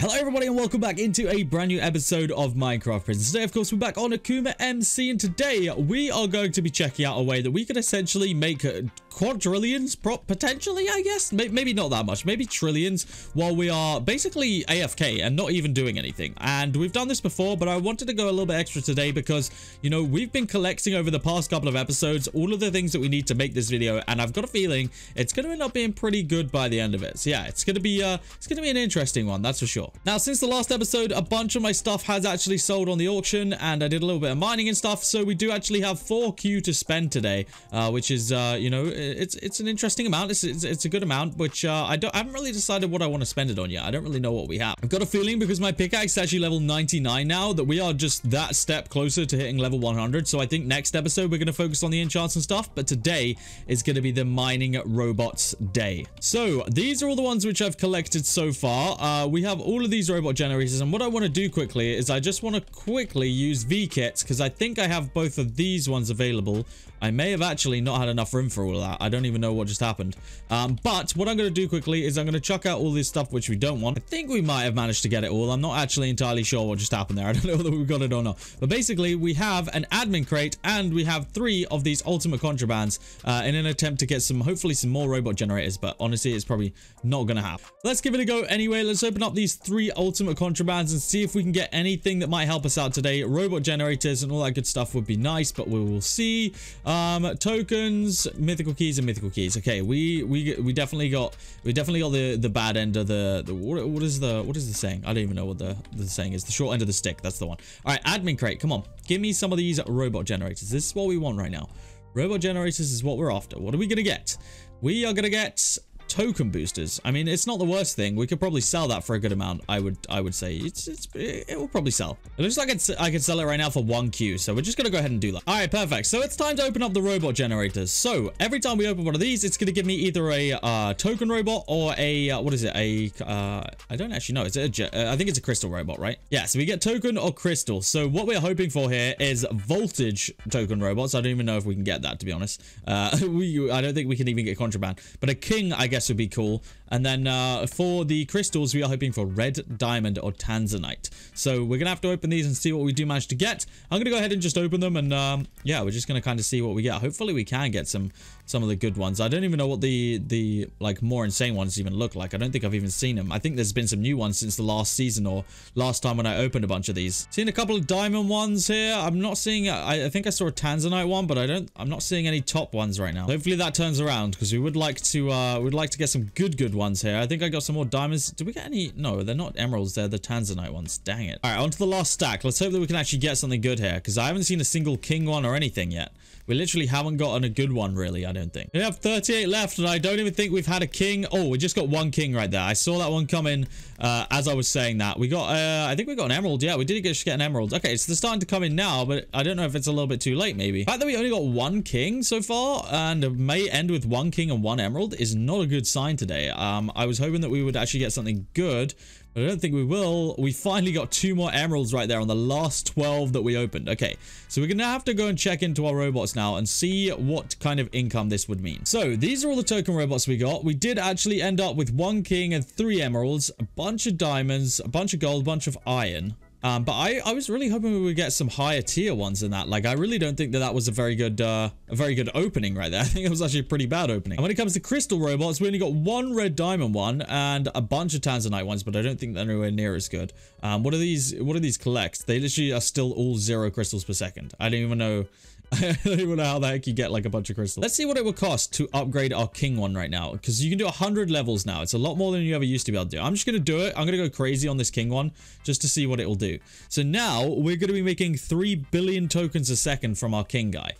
Hello everybody and welcome back into a brand new episode of Minecraft Prison. Today of course we're back on Akuma MC and today we are going to be checking out a way that we could essentially make uh, quadrillions, potentially I guess, maybe not that much, maybe trillions while we are basically AFK and not even doing anything. And we've done this before but I wanted to go a little bit extra today because you know we've been collecting over the past couple of episodes all of the things that we need to make this video and I've got a feeling it's going to end up being pretty good by the end of it. So yeah, it's going to be uh, it's going to be an interesting one, that's for sure. Now, since the last episode, a bunch of my stuff has actually sold on the auction and I did a little bit of mining and stuff. So we do actually have 4Q to spend today, uh, which is, uh, you know, it's it's an interesting amount. It's, it's, it's a good amount, which uh, I, don't, I haven't really decided what I want to spend it on yet. I don't really know what we have. I've got a feeling because my pickaxe is actually level 99 now that we are just that step closer to hitting level 100. So I think next episode, we're going to focus on the enchants and stuff. But today is going to be the mining robots day. So these are all the ones which I've collected so far. Uh, we have all of these robot generators and what I want to do quickly is I just want to quickly use V-kits because I think I have both of these ones available. I may have actually not had enough room for all of that. I don't even know what just happened. Um, but what I'm going to do quickly is I'm going to chuck out all this stuff which we don't want. I think we might have managed to get it all. I'm not actually entirely sure what just happened there. I don't know whether we got it or not. But basically, we have an admin crate and we have three of these ultimate contrabands uh, in an attempt to get some, hopefully some more robot generators. But honestly, it's probably not going to happen. Let's give it a go anyway. Let's open up these three ultimate contrabands and see if we can get anything that might help us out today. Robot generators and all that good stuff would be nice, but we will see. Um, tokens, mythical keys, and mythical keys. Okay, we we we definitely got we definitely got the the bad end of the the what, what is the what is the saying? I don't even know what the the saying is. The short end of the stick. That's the one. All right, admin crate. Come on, give me some of these robot generators. This is what we want right now. Robot generators is what we're after. What are we gonna get? We are gonna get token boosters. I mean, it's not the worst thing. We could probably sell that for a good amount. I would I would say it's, it's it will probably sell. It looks like it's, I could sell it right now for one Q. So we're just going to go ahead and do that. All right, perfect. So it's time to open up the robot generators. So every time we open one of these, it's going to give me either a uh, token robot or a, uh, what is it? A uh, I don't actually know. It's a, uh, I think it's a crystal robot, right? Yeah, so we get token or crystal. So what we're hoping for here is voltage token robots. I don't even know if we can get that, to be honest. Uh, we, I don't think we can even get contraband. But a king, I guess, guess would be cool. And then uh, for the crystals, we are hoping for red diamond or tanzanite. So we're going to have to open these and see what we do manage to get. I'm going to go ahead and just open them. And um, yeah, we're just going to kind of see what we get. Hopefully we can get some some of the good ones. I don't even know what the the like more insane ones even look like. I don't think I've even seen them. I think there's been some new ones since the last season or last time when I opened a bunch of these. Seen a couple of diamond ones here. I'm not seeing, I, I think I saw a Tanzanite one, but I don't, I'm not seeing any top ones right now. Hopefully that turns around because we would like to, uh, we'd like to get some good, good ones here. I think I got some more diamonds. Did we get any? No, they're not emeralds. They're the Tanzanite ones. Dang it. All right, on to the last stack. Let's hope that we can actually get something good here because I haven't seen a single king one or anything yet. We literally haven't gotten a good one, really, I don't think. We have 38 left, and I don't even think we've had a king. Oh, we just got one king right there. I saw that one coming uh, as I was saying that. We got, uh, I think we got an emerald. Yeah, we did just get an emerald. Okay, so they're starting to come in now, but I don't know if it's a little bit too late, maybe. The fact that we only got one king so far, and may end with one king and one emerald, is not a good sign today. Um, I was hoping that we would actually get something good, but I don't think we will. We finally got two more emeralds right there on the last 12 that we opened. Okay, so we're going to have to go and check into our robots now and see what kind of income this would mean. So these are all the token robots we got. We did actually end up with one king and three emeralds, a bunch of diamonds, a bunch of gold, a bunch of iron. Um, but I, I was really hoping we would get some higher tier ones than that. Like, I really don't think that that was a very good, uh, a very good opening right there. I think it was actually a pretty bad opening. And when it comes to crystal robots, we only got one red diamond one and a bunch of tanzanite ones, but I don't think they're anywhere near as good. Um, what are these, what do these collect? They literally are still all zero crystals per second. I don't even know I don't even know how the heck you get like a bunch of crystals. Let's see what it would cost to upgrade our king one right now. Because you can do 100 levels now. It's a lot more than you ever used to be able to do. I'm just going to do it. I'm going to go crazy on this king one just to see what it will do. So now we're going to be making 3 billion tokens a second from our king guy.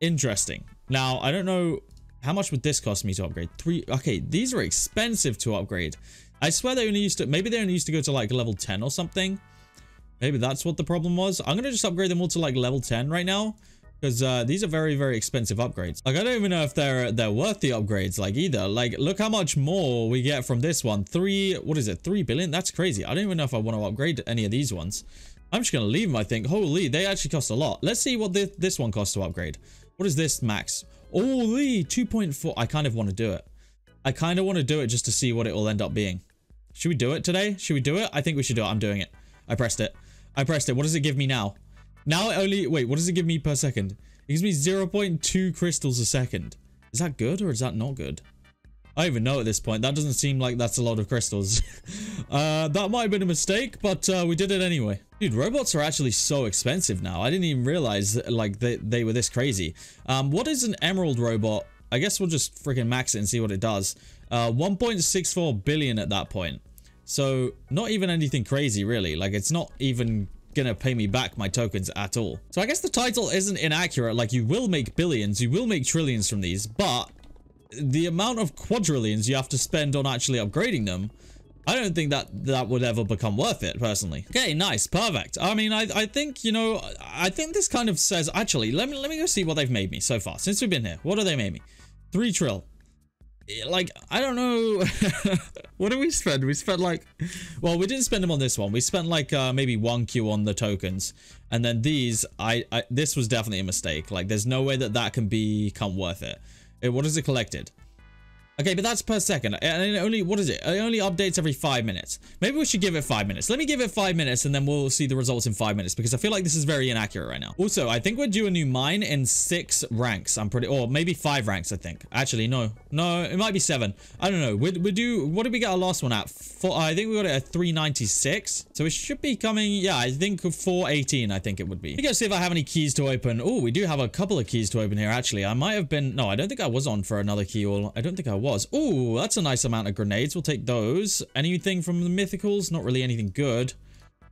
Interesting. Now, I don't know how much would this cost me to upgrade? Three. Okay, these are expensive to upgrade. I swear they only used to, maybe they only used to go to like level 10 or something. Maybe that's what the problem was. I'm going to just upgrade them all to like level 10 right now because uh, these are very very expensive upgrades like i don't even know if they're they're worth the upgrades like either like look how much more we get from this one three what is it three billion that's crazy i don't even know if i want to upgrade any of these ones i'm just gonna leave them i think holy they actually cost a lot let's see what this, this one costs to upgrade what is this max holy 2.4 i kind of want to do it i kind of want to do it just to see what it will end up being Should we do it today? Should we do it? I think we should do it. I'm doing it. I pressed it. I pressed it. What does it give me now? Now it only... Wait, what does it give me per second? It gives me 0.2 crystals a second. Is that good or is that not good? I don't even know at this point. That doesn't seem like that's a lot of crystals. uh, that might have been a mistake, but uh, we did it anyway. Dude, robots are actually so expensive now. I didn't even realize like they, they were this crazy. Um, what is an emerald robot? I guess we'll just freaking max it and see what it does. Uh, 1.64 billion at that point. So not even anything crazy really. Like it's not even gonna pay me back my tokens at all. So I guess the title isn't inaccurate. Like you will make billions, you will make trillions from these, but the amount of quadrillions you have to spend on actually upgrading them, I don't think that that would ever become worth it, personally. Okay, nice, perfect. I mean, I, I think, you know, I think this kind of says, actually, let me, let me go see what they've made me so far, since we've been here. What have they made me? Three trill. Like, I don't know. what did we spend? We spent like, well, we didn't spend them on this one. We spent like uh, maybe one Q on the tokens. And then these, I, I, this was definitely a mistake. Like, there's no way that that can become worth it. What is it collected? Okay, but that's per second. And it only, what is it? It only updates every five minutes. Maybe we should give it five minutes. Let me give it five minutes and then we'll see the results in five minutes because I feel like this is very inaccurate right now. Also, I think we're due a new mine in six ranks. I'm pretty, or maybe five ranks, I think. Actually, no. No, it might be seven. I don't know. We, we do, what did we get our last one at? Four, I think we got it at 396. So it should be coming, yeah, I think 418, I think it would be. Let me go see if I have any keys to open. Oh, we do have a couple of keys to open here, actually. I might have been, no, I don't think I was on for another key. Or I don't think I was was. Ooh, that's a nice amount of grenades. We'll take those. Anything from the mythicals? Not really anything good.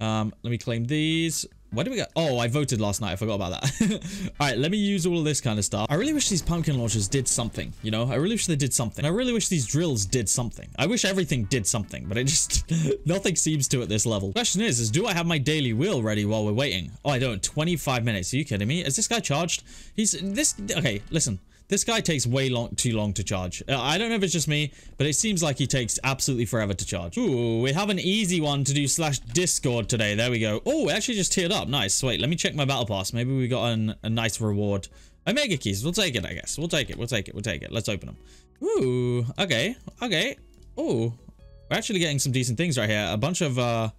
Um, let me claim these. Where did we go? Oh, I voted last night. I forgot about that. all right, let me use all of this kind of stuff. I really wish these pumpkin launchers did something, you know? I really wish they did something. I really wish these drills did something. I wish everything did something, but it just... nothing seems to at this level. Question is, is do I have my daily wheel ready while we're waiting? Oh, I don't. 25 minutes. Are you kidding me? Is this guy charged? He's... This... Okay, listen. This guy takes way long, too long to charge. Uh, I don't know if it's just me, but it seems like he takes absolutely forever to charge. Ooh, we have an easy one to do slash Discord today. There we go. Oh, we actually just tiered up. Nice. Wait, let me check my battle pass. Maybe we got an, a nice reward. Omega keys. We'll take it, I guess. We'll take it. We'll take it. We'll take it. Let's open them. Ooh, okay. Okay. Ooh, we're actually getting some decent things right here. A bunch of, uh,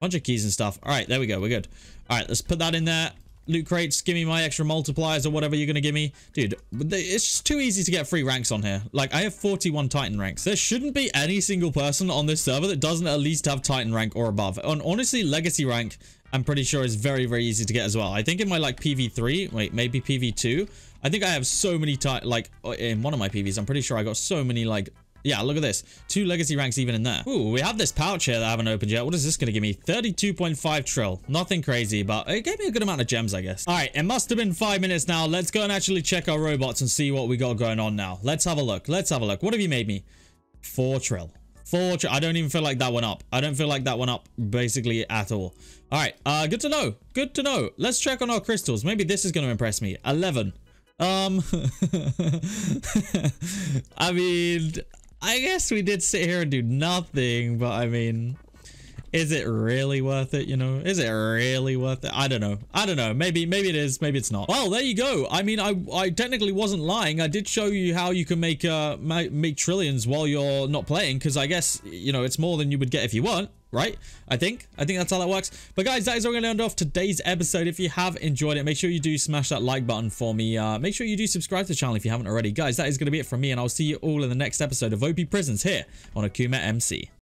bunch of keys and stuff. All right, there we go. We're good. All right, let's put that in there loot crates, give me my extra multipliers or whatever you're going to give me. Dude, it's just too easy to get free ranks on here. Like, I have 41 Titan ranks. There shouldn't be any single person on this server that doesn't at least have Titan rank or above. And honestly, Legacy rank, I'm pretty sure is very, very easy to get as well. I think in my, like, PV3, wait, maybe PV2, I think I have so many, like, in one of my PVs, I'm pretty sure I got so many, like, yeah, look at this. Two legacy ranks even in there. Ooh, we have this pouch here that I haven't opened yet. What is this going to give me? 32.5 trill. Nothing crazy, but it gave me a good amount of gems, I guess. All right, it must have been five minutes now. Let's go and actually check our robots and see what we got going on now. Let's have a look. Let's have a look. What have you made me? Four trill. Four trill. I don't even feel like that went up. I don't feel like that went up basically at all. All right, uh, good to know. Good to know. Let's check on our crystals. Maybe this is going to impress me. 11. Um, I mean, I guess we did sit here and do nothing, but I mean, is it really worth it? You know, is it really worth it? I don't know. I don't know. Maybe, maybe it is. Maybe it's not. Well, there you go. I mean, I, I technically wasn't lying. I did show you how you can make, uh, make trillions while you're not playing. Cause I guess, you know, it's more than you would get if you weren't right? I think. I think that's how that works. But guys, that is all going to end off today's episode. If you have enjoyed it, make sure you do smash that like button for me. Uh, make sure you do subscribe to the channel if you haven't already. Guys, that is going to be it from me, and I'll see you all in the next episode of OP Prisons here on Akuma MC.